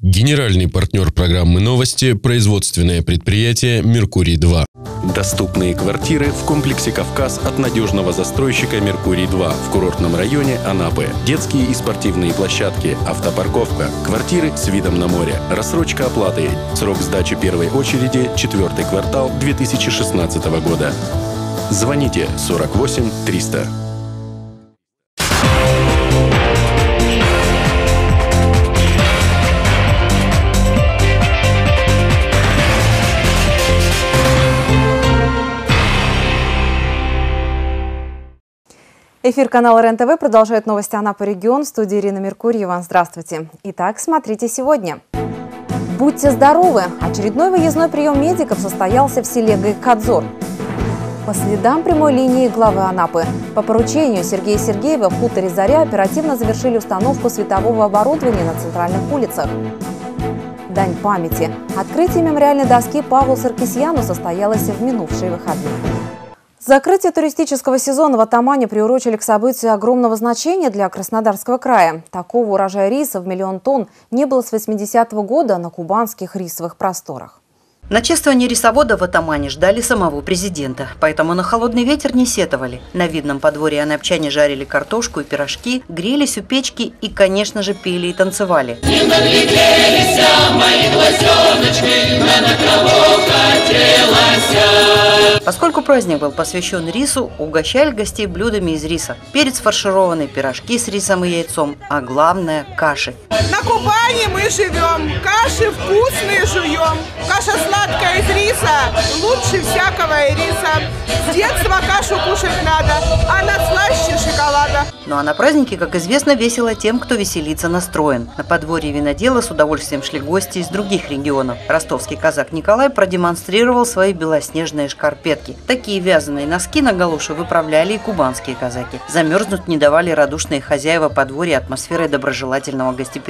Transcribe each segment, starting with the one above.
Генеральный партнер программы «Новости» – производственное предприятие «Меркурий-2». Доступные квартиры в комплексе «Кавказ» от надежного застройщика «Меркурий-2» в курортном районе Анапы. Детские и спортивные площадки, автопарковка, квартиры с видом на море, рассрочка оплаты. Срок сдачи первой очереди – четвертый квартал 2016 года. Звоните 48 300. Эфир канала РЕН-ТВ продолжает новости Анапа регион. В студии Ирина Меркурьева. Здравствуйте. Итак, смотрите сегодня. Будьте здоровы! Очередной выездной прием медиков состоялся в селе Гайкадзор. По следам прямой линии главы Анапы. По поручению Сергея Сергеева в хуторе «Заря» оперативно завершили установку светового оборудования на центральных улицах. Дань памяти. Открытие мемориальной доски Павлу Саркисьяну состоялось в минувшие выходные. Закрытие туристического сезона в Атамане приурочили к событию огромного значения для Краснодарского края. Такого урожая риса в миллион тонн не было с 80-го года на кубанских рисовых просторах. На чествование рисовода в Атамане ждали самого президента, поэтому на холодный ветер не сетовали. На видном подворье анапчане жарили картошку и пирожки, грелись у печки и, конечно же, пели и танцевали. Не нагляделись, мои глазеночки, на кого хотелось. Поскольку праздник был посвящен рису, угощали гостей блюдами из риса. Перец фаршированный, пирожки с рисом и яйцом, а главное – каши. На Кубани мы живем, каши вкусные жуем, каша сладкая из риса, лучше всякого риса. С детства кашу кушать надо, а на слаще шоколада. Ну а на празднике, как известно, весело тем, кто веселиться настроен. На подворье винодела с удовольствием шли гости из других регионов. Ростовский казак Николай продемонстрировал свои белоснежные шкарпетки. Такие вязаные носки на галушу выправляли и кубанские казаки. Замерзнуть не давали радушные хозяева подворья атмосферой доброжелательного гостеприимства.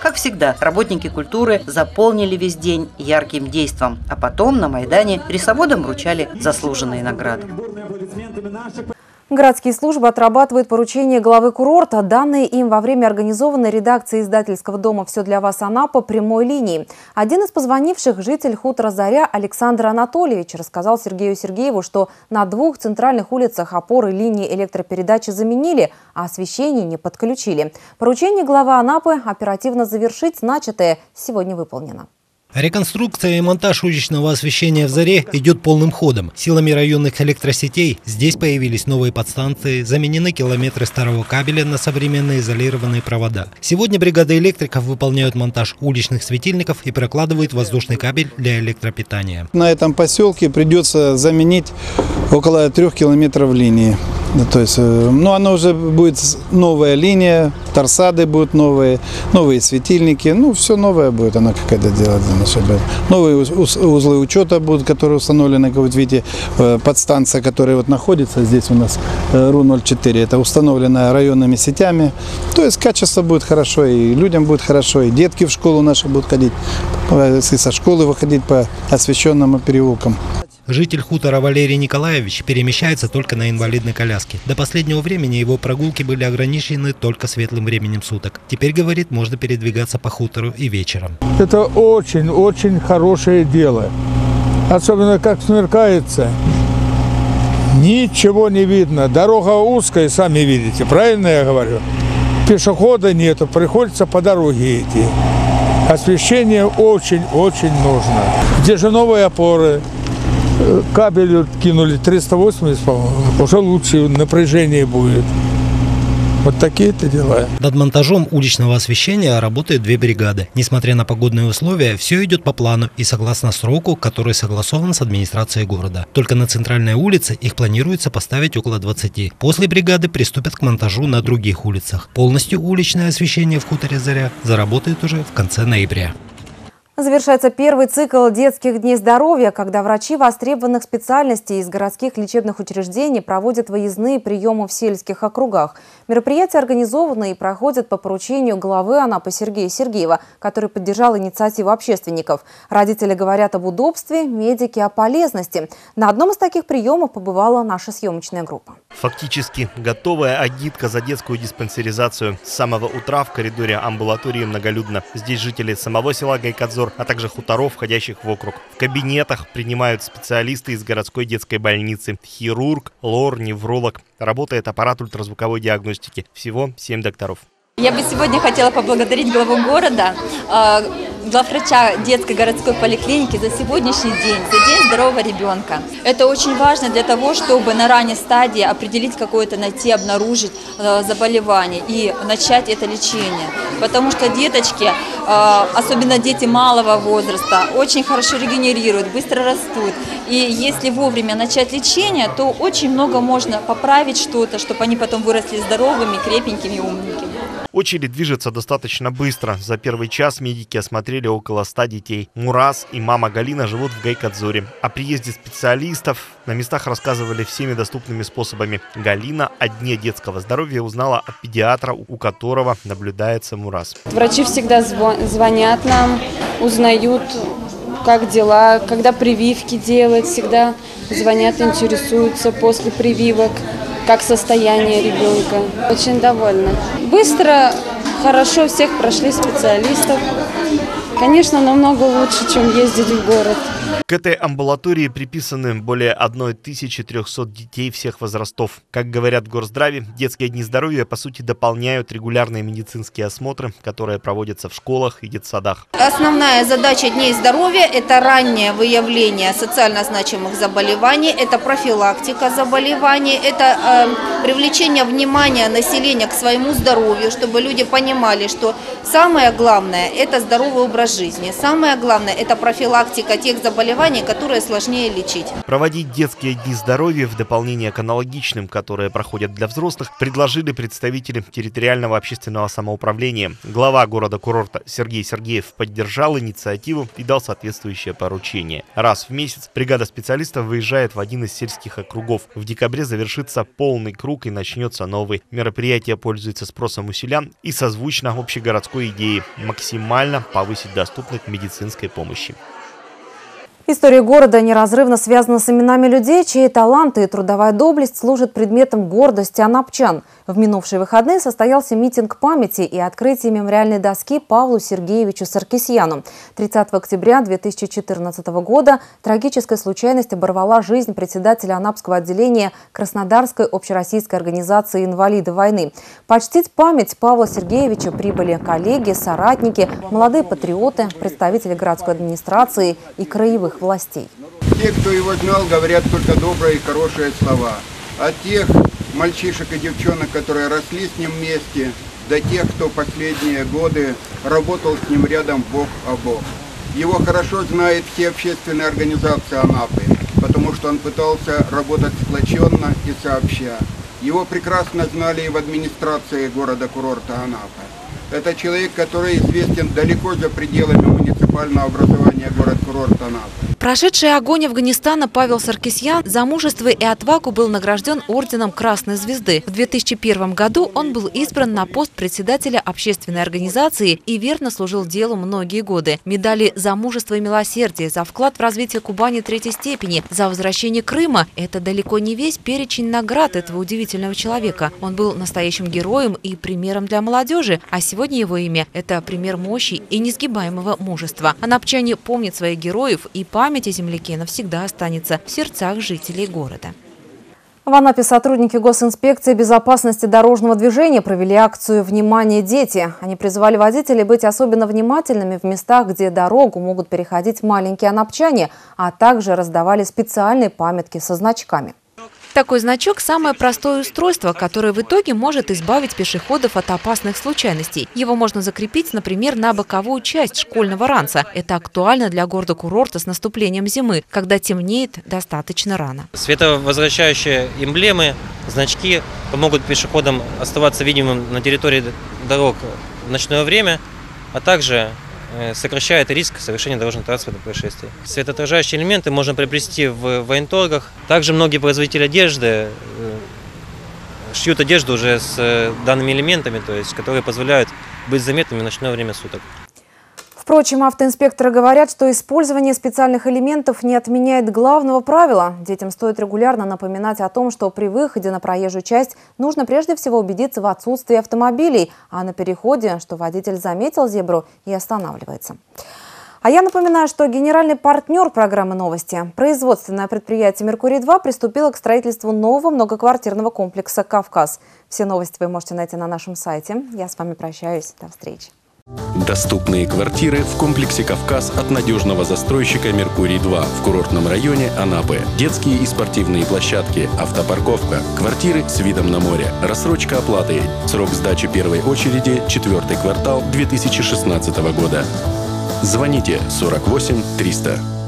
Как всегда, работники культуры заполнили весь день ярким искусством, а потом на Майдане рисоводам вручали заслуженные награды. Городские службы отрабатывают поручения главы курорта, данные им во время организованной редакции издательского дома «Все для вас, Анапа» прямой линии. Один из позвонивших, житель хутора «Заря» Александр Анатольевич, рассказал Сергею Сергееву, что на двух центральных улицах опоры линии электропередачи заменили, а освещение не подключили. Поручение главы Анапы оперативно завершить начатое сегодня выполнено. Реконструкция и монтаж уличного освещения в Заре идет полным ходом. Силами районных электросетей здесь появились новые подстанции, заменены километры старого кабеля на современные изолированные провода. Сегодня бригады электриков выполняют монтаж уличных светильников и прокладывают воздушный кабель для электропитания. На этом поселке придется заменить около трех километров линии. То есть, э, ну, оно уже будет новая линия, торсады будут новые, новые светильники, ну, все новое будет, она какая-то делать. Новые узлы учета будут, которые установлены, как вы видите, э, подстанция, которая вот находится здесь у нас, э, РУ-04, это установлена районными сетями. То есть качество будет хорошо, и людям будет хорошо, и детки в школу наши будут ходить, со школы выходить по освещенным переулкам. Житель хутора Валерий Николаевич перемещается только на инвалидной коляске. До последнего времени его прогулки были ограничены только светлым временем суток. Теперь, говорит, можно передвигаться по хутору и вечером. Это очень-очень хорошее дело. Особенно как смеркается. Ничего не видно. Дорога узкая, сами видите. Правильно я говорю? Пешехода нету, приходится по дороге идти. Освещение очень-очень нужно. Где же новые опоры? Кабель кинули 380, по-моему, уже лучше напряжение будет. Вот такие-то дела. Над монтажом уличного освещения работают две бригады. Несмотря на погодные условия, все идет по плану и согласно сроку, который согласован с администрацией города. Только на центральной улице их планируется поставить около 20. После бригады приступят к монтажу на других улицах. Полностью уличное освещение в хуторе Заря заработает уже в конце ноября. Завершается первый цикл детских дней здоровья, когда врачи востребованных специальностей из городских лечебных учреждений проводят выездные приемы в сельских округах. Мероприятия организованы и проходят по поручению главы Анапы Сергея Сергеева, который поддержал инициативу общественников. Родители говорят об удобстве, медики о полезности. На одном из таких приемов побывала наша съемочная группа. Фактически готовая агитка за детскую диспансеризацию. С самого утра в коридоре амбулатории многолюдно. Здесь жители самого села Гайкадзор Озер, а также хуторов, входящих в округ. В кабинетах принимают специалисты из городской детской больницы. Хирург, лор, невролог. Работает аппарат ультразвуковой диагностики. Всего 7 докторов. Я бы сегодня хотела поблагодарить главу города, а, главврача детской городской поликлиники за сегодняшний день, за День здорового ребенка. Это очень важно для того, чтобы на ранней стадии определить какое-то, найти, обнаружить э, заболевание и начать это лечение. Потому что деточки, э, особенно дети малого возраста, очень хорошо регенерируют, быстро растут. И если вовремя начать лечение, то очень много можно поправить что-то, чтобы они потом выросли здоровыми, крепенькими и умненькими. Очередь движется достаточно быстро. За первый час медики осмотрели около 100 детей. Мурас и мама Галина живут в Гайкадзоре. О приезде специалистов на местах рассказывали всеми доступными способами. Галина о дне детского здоровья узнала от педиатра, у которого наблюдается Мурас. Врачи всегда звонят нам, узнают, как дела, когда прививки делать, всегда звонят, интересуются после прививок как состояние ребенка. Очень довольна. Быстро, хорошо всех прошли специалистов. Конечно, намного лучше, чем ездить в город. К этой амбулатории приписаны более 1300 детей всех возрастов. Как говорят в Горздраве, детские дни здоровья по сути дополняют регулярные медицинские осмотры, которые проводятся в школах и детсадах. Основная задача дней здоровья – это раннее выявление социально значимых заболеваний, это профилактика заболеваний, это э, привлечение внимания населения к своему здоровью, чтобы люди понимали, что самое главное – это здоровый образ жизни, самое главное – это профилактика тех заболеваний, заболеваний, которые сложнее лечить. Проводить детские дни здоровья в дополнение к аналогичным, которые проходят для взрослых, предложили представители территориального общественного самоуправления. Глава города-курорта Сергей Сергеев поддержал инициативу и дал соответствующее поручение. Раз в месяц бригада специалистов выезжает в один из сельских округов. В декабре завершится полный круг и начнется новый. Мероприятие пользуется спросом у селян и созвучно общегородской идее максимально повысить доступность медицинской помощи. История города неразрывно связана с именами людей, чьи таланты и трудовая доблесть служат предметом гордости анапчан – в минувшие выходные состоялся митинг памяти и открытие мемориальной доски Павлу Сергеевичу Саркисьяну. 30 октября 2014 года трагическая случайность оборвала жизнь председателя Анапского отделения Краснодарской общероссийской организации инвалиды войны. Почтить память Павла Сергеевича прибыли коллеги, соратники, молодые патриоты, представители городской администрации и краевых властей. Те, кто его знал, говорят только добрые и хорошие слова. А тех, мальчишек и девчонок, которые росли с ним вместе, до тех, кто последние годы работал с ним рядом бок о бок. Его хорошо знают все общественные организации Анапы, потому что он пытался работать сплоченно и сообща. Его прекрасно знали и в администрации города-курорта Анапы. Это человек, который известен далеко за пределами муниципального образования город-курорт Анапы. Прошедший огонь Афганистана Павел Саркисьян за мужество и отвагу был награжден орденом Красной Звезды. В 2001 году он был избран на пост председателя общественной организации и верно служил делу многие годы. Медали за мужество и милосердие, за вклад в развитие Кубани третьей степени, за возвращение Крыма – это далеко не весь перечень наград этого удивительного человека. Он был настоящим героем и примером для молодежи, а сегодня его имя – это пример мощи и несгибаемого мужества. Анапчане помнят своих героев и память память о земляке навсегда останется в сердцах жителей города. В Анапе сотрудники госинспекции безопасности дорожного движения провели акцию «Внимание, дети». Они призывали водителей быть особенно внимательными в местах, где дорогу могут переходить маленькие анапчане, а также раздавали специальные памятки со значками. Такой значок – самое простое устройство, которое в итоге может избавить пешеходов от опасных случайностей. Его можно закрепить, например, на боковую часть школьного ранца. Это актуально для города-курорта с наступлением зимы, когда темнеет достаточно рано. Световозвращающие эмблемы, значки помогут пешеходам оставаться видимым на территории дорог в ночное время, а также сокращает риск совершения дорожно-транспортных происшествий. Светоотражающие элементы можно приобрести в военторгах. Также многие производители одежды э, шьют одежду уже с э, данными элементами, то есть, которые позволяют быть заметными в ночное время суток. Впрочем, автоинспекторы говорят, что использование специальных элементов не отменяет главного правила. Детям стоит регулярно напоминать о том, что при выходе на проезжую часть нужно прежде всего убедиться в отсутствии автомобилей, а на переходе, что водитель заметил зебру и останавливается. А я напоминаю, что генеральный партнер программы «Новости» производственное предприятие «Меркурий-2» приступило к строительству нового многоквартирного комплекса «Кавказ». Все новости вы можете найти на нашем сайте. Я с вами прощаюсь. До встречи. Доступные квартиры в комплексе «Кавказ» от надежного застройщика «Меркурий-2» в курортном районе Анапы. Детские и спортивные площадки, автопарковка, квартиры с видом на море, рассрочка оплаты. Срок сдачи первой очереди – четвертый квартал 2016 года. Звоните 48 300.